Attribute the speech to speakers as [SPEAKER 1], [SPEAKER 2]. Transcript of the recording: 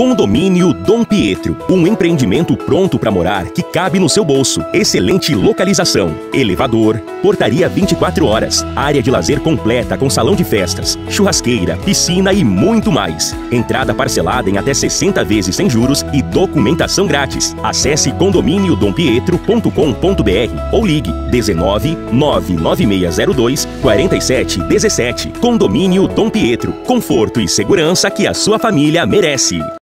[SPEAKER 1] Condomínio Dom Pietro, um empreendimento pronto para morar que cabe no seu bolso. Excelente localização, elevador, portaria 24 horas, área de lazer completa com salão de festas, churrasqueira, piscina e muito mais. Entrada parcelada em até 60 vezes sem juros e documentação grátis. Acesse condomíniodompietro.com.br ou ligue 19 99602 4717. Condomínio Dom Pietro. Conforto e segurança que a sua família merece.